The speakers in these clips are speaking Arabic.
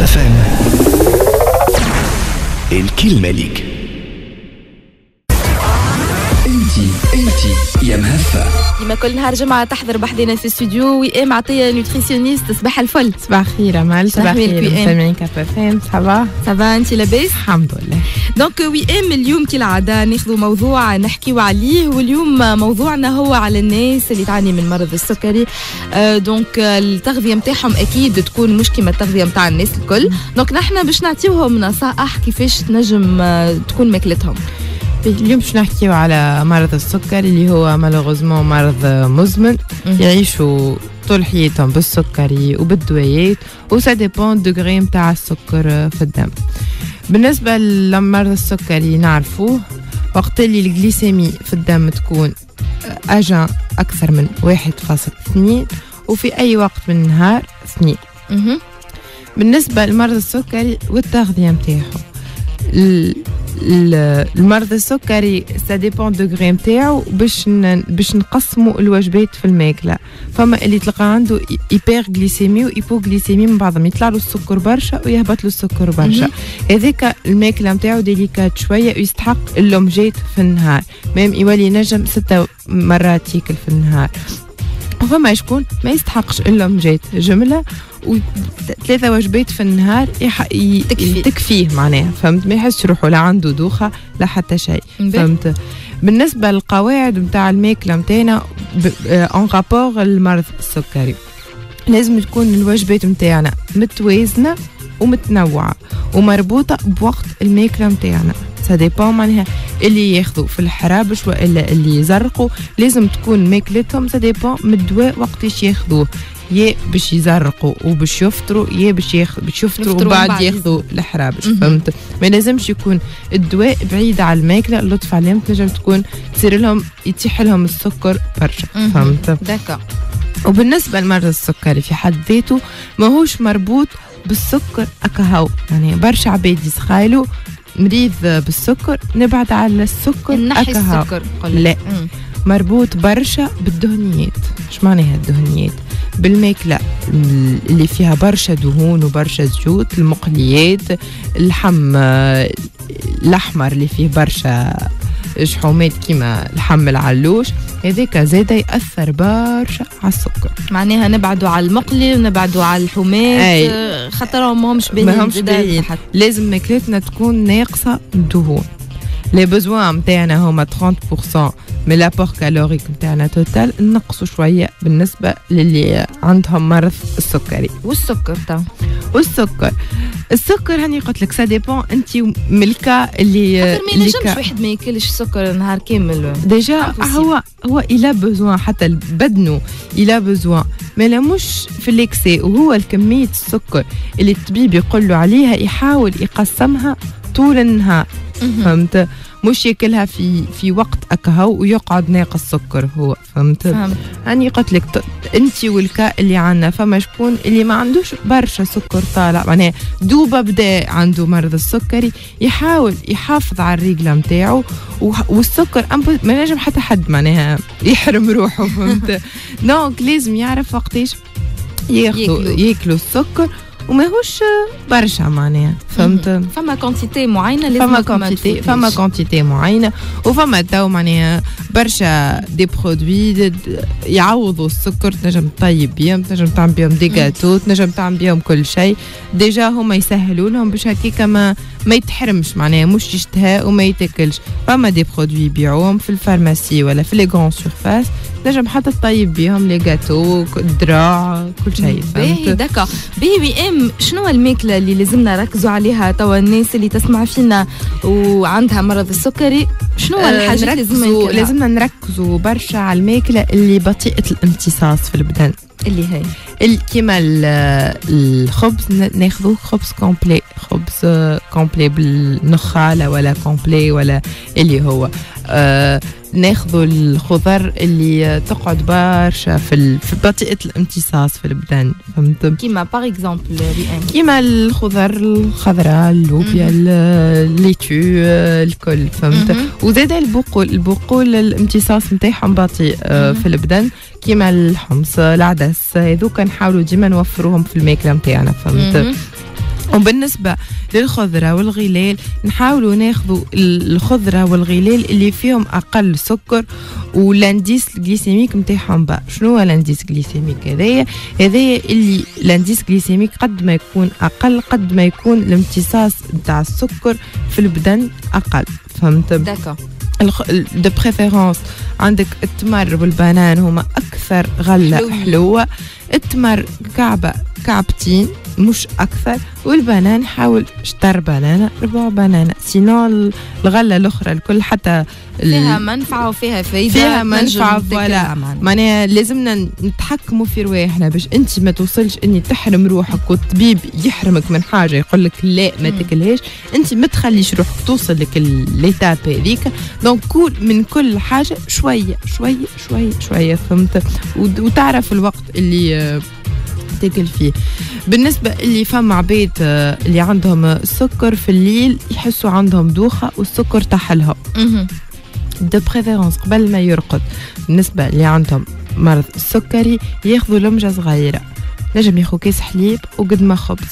ام الكلمة ليك. مهفة كما كل نهار جمعة تحضر بحذنا في الاستوديو وئام عطية nutritionniste صباح الفل. صباح الخير أمال صباح صباح الخير إم. مستمعين إم صباح. ça va انت لاباس؟ الحمد لله. donc وئام اليوم كالعادة ناخذ موضوع نحكيو عليه واليوم موضوعنا هو على الناس اللي تعاني من مرض السكري. آه، donc التغذية متاعهم أكيد تكون مش كيما التغذية متاع الناس الكل. donc نحن باش نعطيوهم نصائح كيفاش تنجم آه، تكون ماكلتهم. اليوم باش نحكيو على مرض السكر اللي هو malheureusement مرض مزمن. يعيشوا طول حياتهم بالسكري وبالدويات و ça dépend du degré متاع السكر في الدم بالنسبة لمرض السكري نعرفوه وقت اللي ال glycémie في الدم تكون أجا أكثر من 1.2 وفي أي وقت من النهار 2 مهم. بالنسبة لمرض السكري والتغذية متاعه المرض السكري ça dépend du degré متاعو باش باش نقسموا الوجبات في الماكلة. فما اللي تلقى عنده hyperglycémie و hypoglycémie من بعضهم يطلع له السكر برشا ويهبط له السكر برشا. هذاك الماكلة نتاعو délicate شوية ويستحق اللومجات في النهار. même يولي ينجم ستة مرات ياكل في النهار. فما شكون ما يستحقش اللومجات جملة وثلاثة وجبات في النهار يح... ي... تكفي. تكفيه معناها فهمت ما يحسش روحه لا عنده دوخة لا حتى شيء. فهمت بالنسبة للقواعد متاع الماكلة متاعنا en rapport المرض السكري لازم تكون الوجبات متاعنا متوازنة ومتنوعة ومربوطة بوقت الماكلة متاعنا ça dépend معناها اللي ياخذوا في الحرابش والا اللي يزرقوا لازم تكون ماكلتهم ça dépend من الدواء وقتاش ياخذوه يا باش يزرقوا وباش يفطروا يا باش ياخذ باش يفطروا وبعد ياخذوا الحرابش. فهمت؟ ما لازمش يكون الدواء بعيد على الماكلة اللطف عليهم تنجم تكون تصير لهم يتيح لهم السكر برشا. فهمت؟ d'accord وبالنسبة لمرض السكري في حد ذاته ماهوش مربوط بالسكر أكهو يعني برشا عباد يتخيلوا مريض بالسكر نبعد على السكر نحي السكر قل. لا. مم. مربوط برشا بالدهنيات إيش معناها الدهنيات بالماكلة اللي فيها برشا دهون وبرشا زيوت المقليات اللحم الأحمر اللي فيه برشا شحومات كيما لحم العلوش هذاك زادا يأثر برشا على السكر. معناها نبعدوا على المقلي ونبعدوا على الحمات. آه، خاطرهم ماهمش باهيين. لازم ماكلتنا تكون ناقصة دهون. les besoins نتاعنا هما 30% من l'apport calorique نتاعنا total نقصوا شوية بالنسبة للي عندهم مرض السكري. والسكر تا. والسكر. السكر هاني قلت لك ça dépend انت من ال cas اللي خاطر ما ينجمش واحد ما ياكلش سكر نهار كامل. déjà. هو هو il a besoin حتى بدنه il a besoin ما لا مش في l'excès وهو الكمية السكر اللي الطبيب يقول له عليها يحاول يقسمها طول النهار. فهمت؟ مش ياكلها في في وقت اكهو ويقعد ناقص سكر هو فهمت؟ فهمت. قلت لك أنت وال cas اللي عندنا فما شكون اللي ما عندوش برشا سكر طالع. معناها دوبا بدا عنده مرض السكري يحاول يحافظ على الرجله نتاعو والسكر ما نجم حتى حد معناها يحرم روحه فهمت؟ donc لازم يعرف وقتاش ياخذوا. ياكلوا السكر وماهوش برشا معناها. فهمت؟ فما quantité معينة لازم فما quantité فما quantité معينة. وفما تو معناها برشا des produits يعوضوا السكر. تنجم تطيب بيهم تنجم تعمل بيهم des gâteaux تنجم تعمل بيهم كل شيء. déjà هما يسهلوا لهم باش هكاكا ما ما يتحرمش معناها مش يشتهى وما يتاكلش. فما des produits يبيعوهم في ال pharmacie ولا في les grandes surfaces تنجم حتى تطيب بيهم les gâteaux الدراع كل شيء باهي فهمت؟ d'accord باهي oui إم شنو الماكلة اللي لازمنا نركزوا عليها؟ توا الناس اللي تسمع فينا وعندها مرض السكري شنو الحاجات اللي لازم نركزوا ناكلها؟ لازمنا نركزوا برشا على الماكلة اللي بطيئة الامتصاص في البدن. اللي هي. كيما ال- الخبز ناخذوه خبز complet. خبز آه، complet بالنخالة ولا complet ولا اللي هو. آه ناخذوا الخضر اللي تقعد برشا في, في بطيئة الامتصاص في البدن فهمت؟ كيما par exemple كيما الخضر الخضراء اللوبيا ال laitue آه، الكل فهمت. وزاد البقول. البقول الامتصاص نتاعهم بطيء. في البدن. كيما الحمص العدس هذوك نحاولوا ديما نوفروهم في الماكلة نتاعنا فهمت. وبالنسبة للخضرة والغلال نحاولوا ناخذوا الخضرة والغلال اللي فيهم أقل سكر وال indice glycémique نتاعهم بقى. شنو هو ال indice glycémique هذايا هذايا اللي ال indice glycémique قد ما يكون أقل قد ما يكون الامتصاص نتاع السكر في البدن أقل. فهمت؟ d'accord de préférence عندك التمر والبنان هما أكثر غلة حلوة. التمر كعبة كعبتين مش أكثر والبنان حاول اشتر بنانة ربع بنانة. sinon الغلة الأخرى الكل حتى فيها منفعة وفيها فايدة. فيها منفعة ولا معناها لازمنا نتحكموا في رواحنا باش أنت ما توصلش إني تحرم روحك والطبيب يحرمك من حاجة يقول لك لا ما تاكلهاش. أنت ما تخليش روحك توصل لك l'étape هذيك donc كل من كل حاجة شوية شوية شوية شوية فهمت؟ وتعرف الوقت اللي تاكل فيه بالنسبة اللي فما عبيد آه، اللي عندهم السكر في الليل يحسوا عندهم دوخة والسكر تحلهم de préférence قبل ما يرقد. بالنسبة اللي عندهم مرض السكري ياخذوا لمجة صغيرة. نجم ياخذ كيس حليب وقد ما خبز.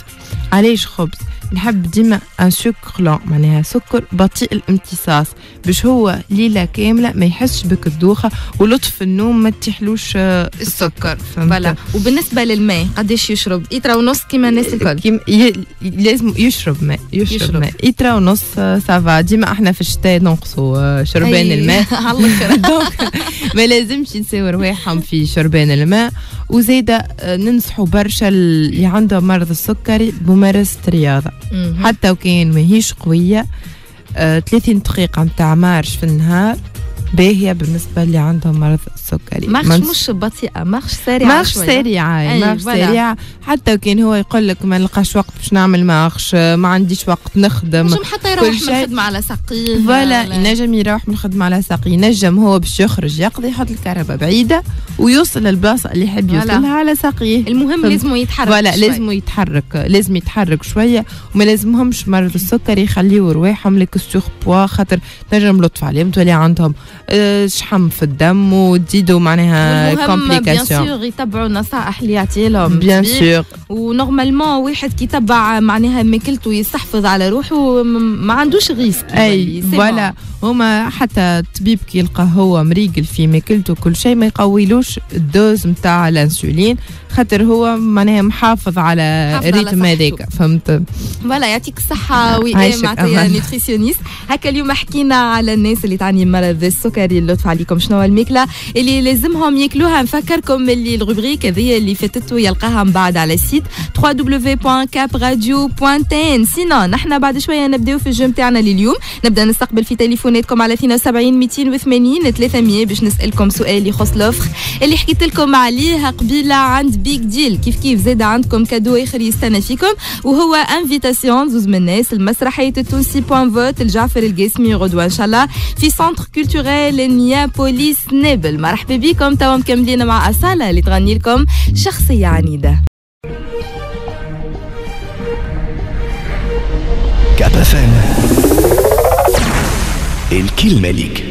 علاش خبز؟ نحب ديما ان سكر معناها سكر بطيء الامتصاص. باش هو ليلة كاملة ما يحسش بك الدوخة ولطف النوم ما تحلوش آه، السكر. voilà. وبالنسبة للماء قداش يشرب؟ ايترا ونص كيما الناس الكل. لازم يشرب ماء يشرب, يشرب. ماء. ايترا ونص ça va آه، ديما إحنا في الشتاء ننقصوا آه، شربان الماء. donc ما لازمش ينساو رواحهم في شربان الماء. وزيدا ننصحوا برشا اللي عندهم مرض السكري بممارسة الرياضه حتى وكان ماهيش قوية. آه 30 دقيقة نتاع marche في النهار. باهية بالنسبة اللي عندهم مرض السكري. marche مش بطيئة marche سريعه marche سريعه marche سريعه حتى كان هو يقول لك ما نلقاش وقت باش نعمل marche ما عنديش وقت نخدم. نجم حتى يروح من الخدمه على ساقيه voilà ينجم يروح من الخدمه على ساقيه ينجم هو باش يخرج يقضي يحط الكهرباء بعيدة ويوصل للبلاصة اللي يحب يوصلها على ساقيه المهم لازم يتحرك voilà لازم يتحرك لازم يتحرك شوية وما لازمهمش مرض السكري. يخليوا رواحهم لك السوغ بوا خاطر تنجم لطف عليهم تولي عندهم شحم في الدم وتزيدوا معناها كومبليكاسيون بيان سور يتبعوا النصائح اللي يعطي لهم. بيان سور ونورمالمون واحد كي يتبع معناها ماكلته يستحفظ على روحه ما عندوش غيس أي فوالا هما حتى الطبيب كي يلقى هو مريقل في ماكلته كل شيء ما يقويلوش الدوز نتاع الانسولين خاطر هو معناها محافظ على ال rythme هذاك فهمت؟ voilà يعطيك الصحة وإيه معناتها nutritionniste هكا اليوم حكينا على الناس اللي تعاني من مرض السكري اللطف عليكم. شنو الماكلة اللي لازمهم ياكلوها؟ نفكركم اللي ال rubrique هذه اللي فاتته يلقاها من بعد على ال site www.capradio.tn sinon نحن بعد شوية نبدأو في الجو نتاعنا لليوم. نبدأ نستقبل في تليفوناتكم على 72 280 300 باش نسألكم سؤال يخص l'offre اللي حكيت لكم عليه قبيلة عند بيك ديل كيف كيف زاد عندكم كادو آخر يستنى فيكم؟ وهو انفيتاسيون زوز من الناس المسرحيه التونسي بوان فوت الجعفر القاسمي غدوة. إن شاء الله في سنتر كولتوريل نيابوليس نابل مرحبا بكم. توا مكملين مع أصالة اللي تغني لكم شخصية عنيدة. كابا فام الكلمة ليك.